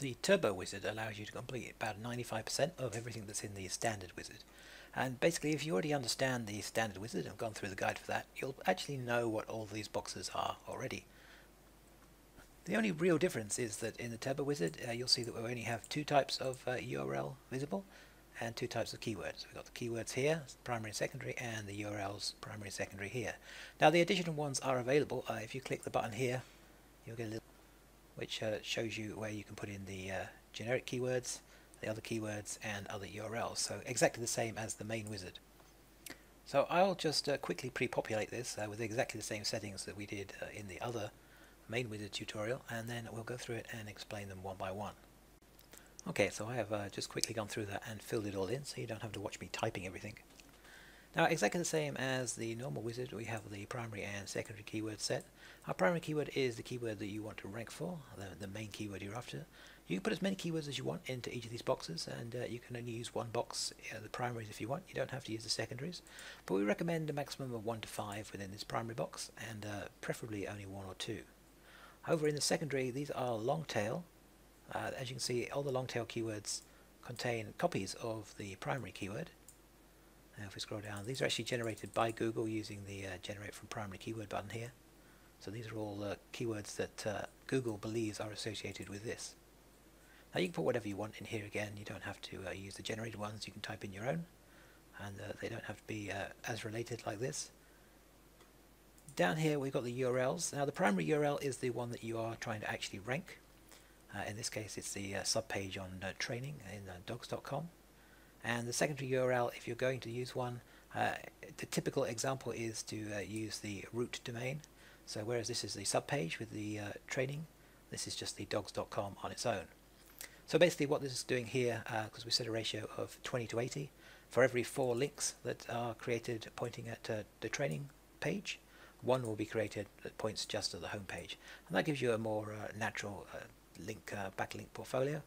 The Turbo Wizard allows you to complete about 95% of everything that's in the Standard Wizard. And basically, if you already understand the Standard Wizard and have gone through the guide for that, you'll actually know what all these boxes are already. The only real difference is that in the Turbo Wizard, uh, you'll see that we only have two types of uh, URL visible and two types of keywords. We've got the keywords here, primary and secondary, and the URLs, primary and secondary here. Now the additional ones are available. Uh, if you click the button here, you'll get a little which uh, shows you where you can put in the uh, generic keywords, the other keywords, and other URLs. So exactly the same as the main wizard. So I'll just uh, quickly pre-populate this uh, with exactly the same settings that we did uh, in the other main wizard tutorial, and then we'll go through it and explain them one by one. Okay, so I have uh, just quickly gone through that and filled it all in, so you don't have to watch me typing everything. Now, exactly the same as the normal wizard, we have the primary and secondary keyword set. Our primary keyword is the keyword that you want to rank for, the, the main keyword you're after. You can put as many keywords as you want into each of these boxes, and uh, you can only use one box, uh, the primaries if you want. You don't have to use the secondaries, but we recommend a maximum of one to five within this primary box, and uh, preferably only one or two. Over in the secondary, these are long tail, uh, as you can see, all the long tail keywords contain copies of the primary keyword. Now if we scroll down, these are actually generated by Google using the uh, generate from primary keyword button here. So these are all uh, keywords that uh, Google believes are associated with this. Now you can put whatever you want in here again, you don't have to uh, use the generated ones, you can type in your own and uh, they don't have to be uh, as related like this. Down here we've got the URLs. Now the primary URL is the one that you are trying to actually rank. In this case, it's the subpage on training in dogs.com. And the secondary URL, if you're going to use one, uh, the typical example is to uh, use the root domain. So whereas this is the subpage with the training, this is just the dogs.com on its own. So basically what this is doing here, because we set a ratio of 20 to 80, for every four links that are created pointing at the training page, one will be created that points just to the home page. And that gives you a more natural link uh, backlink portfolio.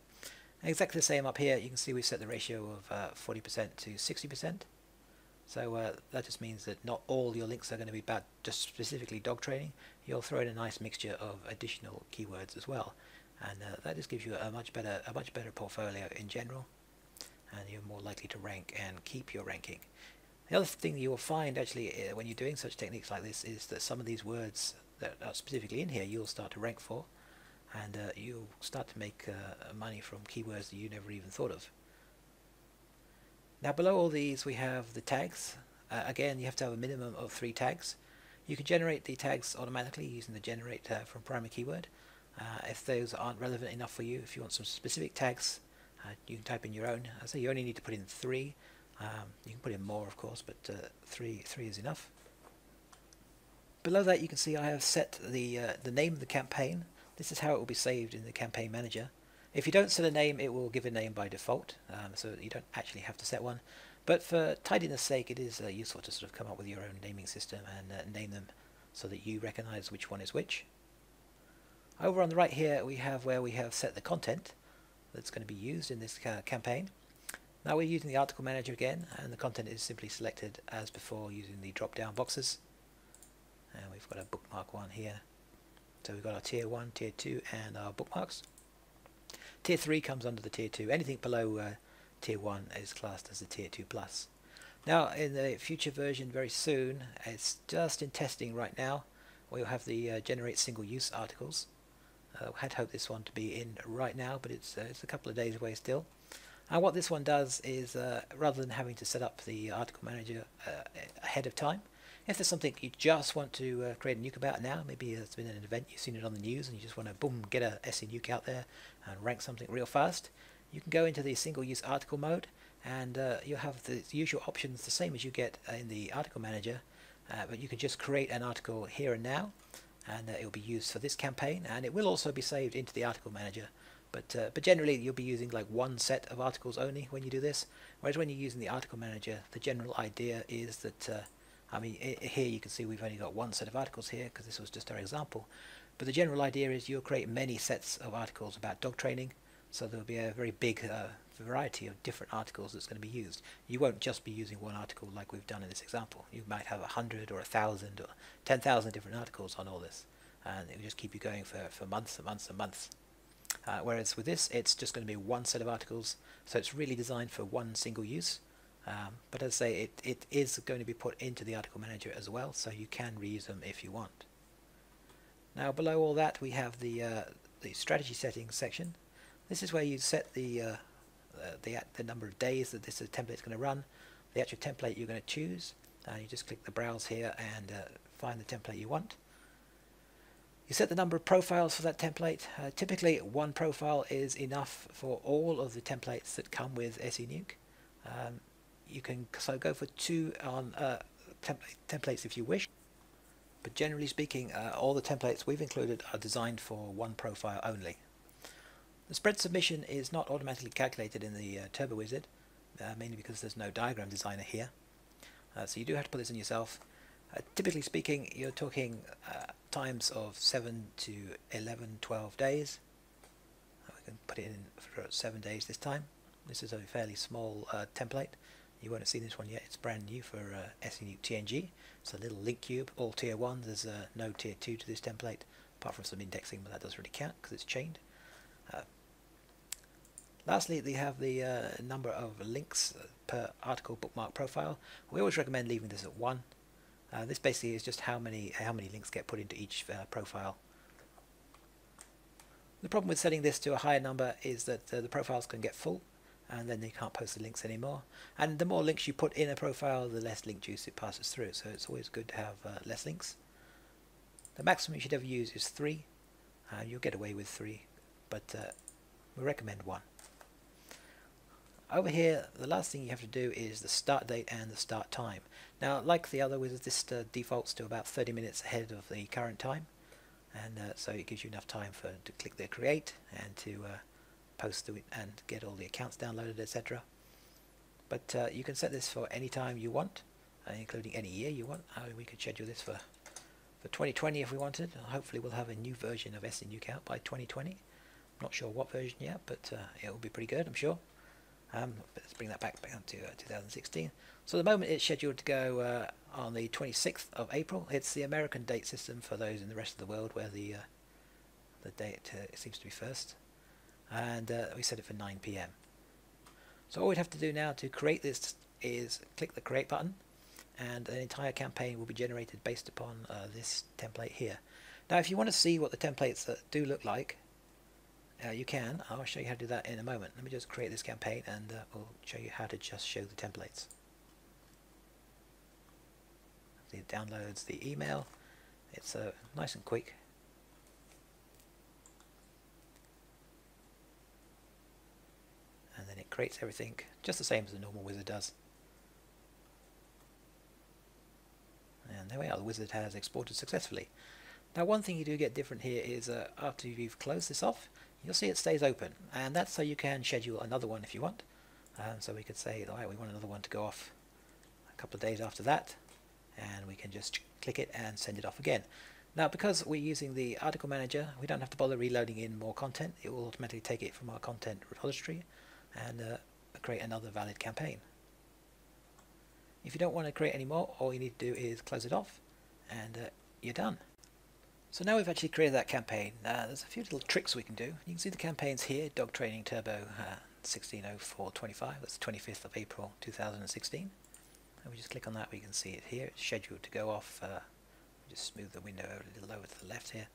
Exactly the same up here. You can see we've set the ratio of 40% uh, to 60%. So uh, that just means that not all your links are going to be about just specifically dog training. You'll throw in a nice mixture of additional keywords as well, and uh, that just gives you a much better a much better portfolio in general, and you're more likely to rank and keep your ranking. The other thing you will find actually uh, when you're doing such techniques like this is that some of these words that are specifically in here you'll start to rank for and uh, you'll start to make uh, money from keywords that you never even thought of. Now below all these we have the tags. Uh, again you have to have a minimum of three tags. You can generate the tags automatically using the generate uh, from primary keyword. Uh, if those aren't relevant enough for you, if you want some specific tags, uh, you can type in your own. I say you only need to put in three. Um, you can put in more of course, but three three is enough. Below that you can see I have set the the name of the campaign this is how it will be saved in the campaign manager. If you don't set a name, it will give a name by default, um, so you don't actually have to set one. But for tidiness sake, it is uh, useful to sort of come up with your own naming system and uh, name them so that you recognize which one is which. Over on the right here, we have where we have set the content that's going to be used in this uh, campaign. Now we're using the article manager again, and the content is simply selected as before using the drop-down boxes. And we've got a bookmark one here so we've got our tier 1, tier 2 and our bookmarks. Tier 3 comes under the tier 2. Anything below uh, tier 1 is classed as a tier 2 plus. Now in the future version very soon, it's just in testing right now, we'll have the uh, generate single use articles. I uh, had hoped this one to be in right now, but it's, uh, it's a couple of days away still. And what this one does is, uh, rather than having to set up the article manager uh, ahead of time, if there's something you just want to uh, create a nuke about now, maybe it's been an event, you've seen it on the news, and you just want to, boom, get a SEnuke out there and rank something real fast, you can go into the single-use article mode, and uh, you'll have the usual options the same as you get in the article manager, uh, but you can just create an article here and now, and uh, it will be used for this campaign, and it will also be saved into the article manager. But, uh, but generally you'll be using like one set of articles only when you do this, whereas when you're using the article manager, the general idea is that uh, I mean, here you can see we've only got one set of articles here because this was just our example. But the general idea is you'll create many sets of articles about dog training, so there'll be a very big uh, variety of different articles that's going to be used. You won't just be using one article like we've done in this example. You might have a hundred or a thousand or ten thousand different articles on all this, and it will just keep you going for, for months and months and months. Uh, whereas with this, it's just going to be one set of articles, so it's really designed for one single use. Um, but as I say, it, it is going to be put into the article manager as well, so you can reuse them if you want. Now below all that we have the, uh, the strategy settings section. This is where you set the, uh, uh the, the number of days that this template is going to run, the actual template you're going to choose. Uh, you just click the browse here and uh, find the template you want. You set the number of profiles for that template. Uh, typically one profile is enough for all of the templates that come with SEnuke. Um, you can so go for two on uh, template, templates if you wish. But generally speaking, uh, all the templates we've included are designed for one profile only. The spread submission is not automatically calculated in the uh, Turbo Wizard, uh, mainly because there's no diagram designer here. Uh, so you do have to put this in yourself. Uh, typically speaking, you're talking uh, times of 7 to 11, 12 days. Uh, we can put it in for 7 days this time. This is a fairly small uh, template. You won't have seen this one yet. It's brand new for uh, SE TNG. It's a little link cube, all tier 1. There's uh, no tier 2 to this template, apart from some indexing, but that doesn't really count because it's chained. Uh, lastly, they have the uh, number of links per article bookmark profile. We always recommend leaving this at 1 uh, this basically is just how many how many links get put into each uh, profile. The problem with setting this to a higher number is that uh, the profiles can get full and then they can't post the links anymore. And the more links you put in a profile, the less link juice it passes through. So it's always good to have uh, less links. The maximum you should ever use is three. Uh, you'll get away with three, but uh, we recommend one. Over here, the last thing you have to do is the start date and the start time. Now, like the other wizards, this uh, defaults to about 30 minutes ahead of the current time, and uh, so it gives you enough time for to click the create and to uh, post the, and get all the accounts downloaded, etc. But uh, you can set this for any time you want, uh, including any year you want. we could schedule this for for 2020 if we wanted. Hopefully, we'll have a new version of SEnuke out by 2020. I'm Not sure what version yet, but uh, it will be pretty good, I'm sure. Um, let's bring that back down to uh, 2016. So the moment it's scheduled to go uh, on the 26th of April. It's the American date system for those in the rest of the world where the the date uh, seems to be first. And uh, we set it for 9 p.m. So all we'd have to do now to create this is click the create button and an entire campaign will be generated based upon uh, this template here. Now if you want to see what the templates that do look like uh, you can. I'll show you how to do that in a moment. Let me just create this campaign and uh, we'll show you how to just show the templates. It downloads the email. It's uh, nice and quick. And then it creates everything just the same as the normal wizard does. And there we are, the wizard has exported successfully. Now one thing you do get different here is uh, after you've closed this off, you'll see it stays open. And that's so you can schedule another one if you want. Um, so we could say alright we want another one to go off a couple of days after that and we can just click it and send it off again. Now because we're using the article manager we don't have to bother reloading in more content. It will automatically take it from our content repository and uh, create another valid campaign if you don't want to create any more all you need to do is close it off and uh, you're done so now we've actually created that campaign. Uh, there's a few little tricks we can do. You can see the campaigns here, Dog Training Turbo uh, 160425, that's the 25th of April 2016. And we just click on that, we can see it here. It's scheduled to go off, uh, just smooth the window a little over to the left here.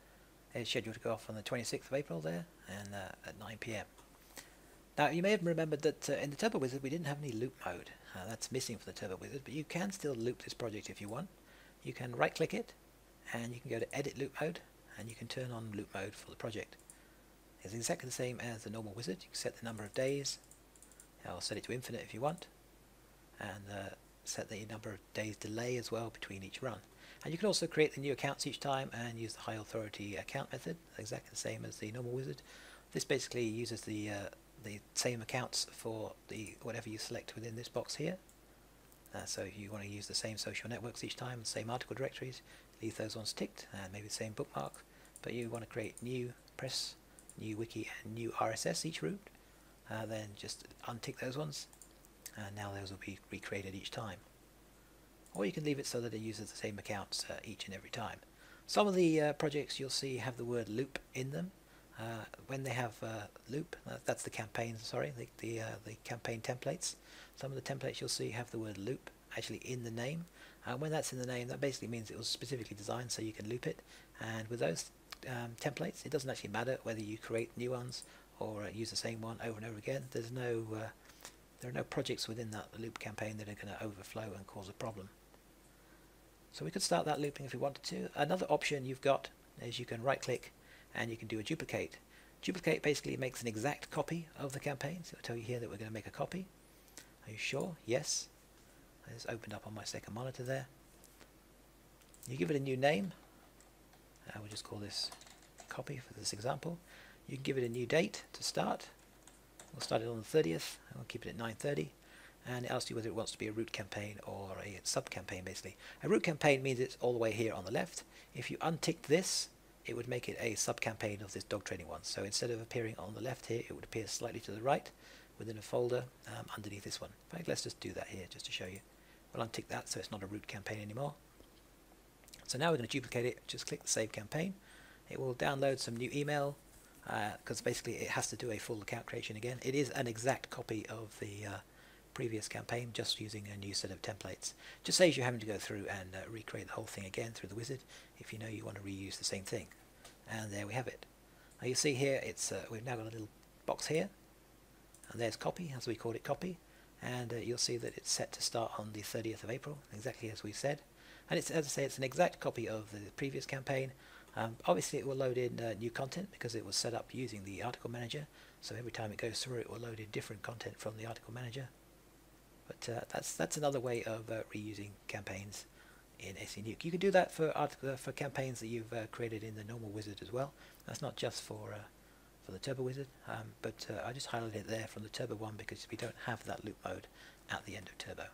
It's scheduled to go off on the 26th of April there, and uh, at 9pm. Now you may have remembered that uh, in the Turbo Wizard we didn't have any loop mode. Uh, that's missing for the Turbo Wizard, but you can still loop this project if you want. You can right click it, and you can go to edit loop mode and you can turn on loop mode for the project. It's exactly the same as the normal wizard. You can set the number of days. I'll set it to infinite if you want and uh, set the number of days delay as well between each run. And you can also create the new accounts each time and use the high authority account method, exactly the same as the normal wizard. This basically uses the uh, the same accounts for the whatever you select within this box here. Uh, so if you want to use the same social networks each time, same article directories, leave those ones ticked and maybe the same bookmark but you want to create new press new wiki and new RSS each route, uh, then just untick those ones and now those will be recreated each time. Or you can leave it so that it uses the same accounts uh, each and every time. Some of the uh, projects you'll see have the word loop in them uh, when they have uh, loop, uh, that's the campaign, sorry, the, the, uh, the campaign templates. Some of the templates you'll see have the word loop actually in the name. And when that's in the name, that basically means it was specifically designed so you can loop it. And with those um, templates, it doesn't actually matter whether you create new ones or uh, use the same one over and over again. There's no, uh, there are no projects within that loop campaign that are going to overflow and cause a problem. So we could start that looping if we wanted to. Another option you've got is you can right click and you can do a duplicate. Duplicate basically makes an exact copy of the campaign. So it'll tell you here that we're going to make a copy. Are you sure? Yes. It's opened up on my second monitor there. You give it a new name. I will just call this copy for this example. You can give it a new date to start. We'll start it on the 30th. We'll keep it at 9.30 and it asks you whether it wants to be a root campaign or a sub-campaign basically. A root campaign means it's all the way here on the left. If you untick this, it would make it a sub-campaign of this dog training one. So instead of appearing on the left here, it would appear slightly to the right within a folder um, underneath this one. In fact, let's just do that here just to show you. We'll untick that so it's not a root campaign anymore. So now we're going to duplicate it. Just click the Save Campaign. It will download some new email because uh, basically it has to do a full account creation again. It is an exact copy of the uh, previous campaign just using a new set of templates. Just saves you having to go through and uh, recreate the whole thing again through the wizard if you know you want to reuse the same thing. And there we have it. Now you see here it's uh, we've now got a little box here and there's copy as we called it copy and uh, you'll see that it's set to start on the 30th of April exactly as we said and it's as I say it's an exact copy of the previous campaign um, obviously it will load in uh, new content because it was set up using the article manager so every time it goes through it will load in different content from the article manager but uh, that's that's another way of uh, reusing campaigns in SEnuke. You can do that for uh, for campaigns that you've uh, created in the normal wizard as well. That's not just for uh, for the Turbo Wizard, um, but I just highlighted it there from the Turbo one because we don't have that loop mode at the end of Turbo.